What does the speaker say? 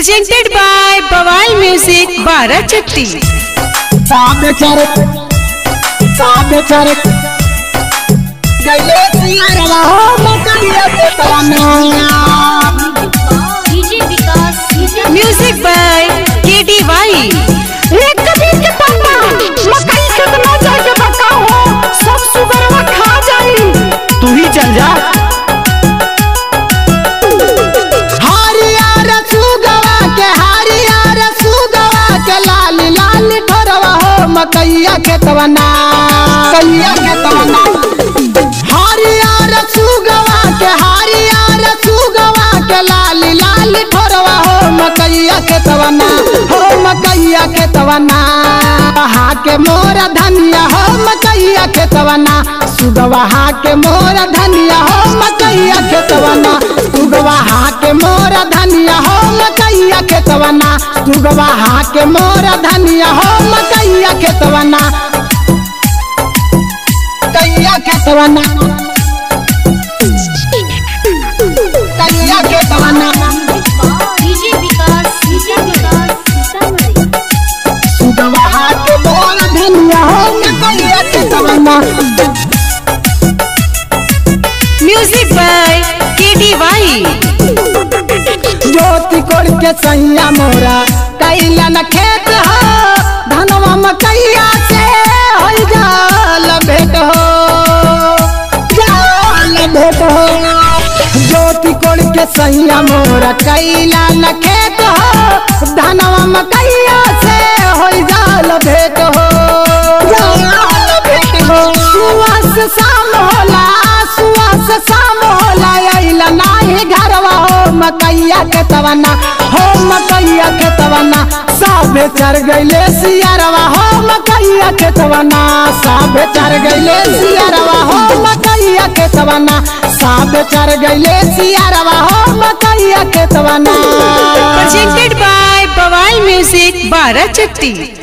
Presented by बवाल music बारह छत्तीस म्यूज़िक बाय के डी वाई मकैया के तवना मकैया के तवना। के हो मकैया के तवना के मोर धनिया हो मकैया के तवना। के मोर धनिया हो मकैया के तवना के धनिया हो मकैया के कैया के तवना कैया के तवना डीजे विकास डीजे विकास सीतामढ़ी सुगवा हा के मोर धनिया हो के तवना Music by KDY. ज्योति कोड़ के सैया मोरा। कैला न खेत हो, धनवा मकैया से हो जाल हो। जाल हो। ज्योति कोड़ के सैया खेत हो, धनवा मकैया से हो जाल हो। जाल हो। सुबह से शाम होला सुबह से शाम होला नाही घरवा हो मकैया के तवना हो मकैया के तवना। साबे चढ़ गइले सियारवा हो, मकैया के तवना। साबे चढ़ गैले सियारवा हो, मकैया के तवना। साबे चढ़ गैले सियारवा हो, मकैया के तवना। Presented by music Music Barachatti.